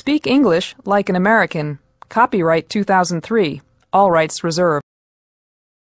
Speak English like an American. Copyright 2003. All rights reserved.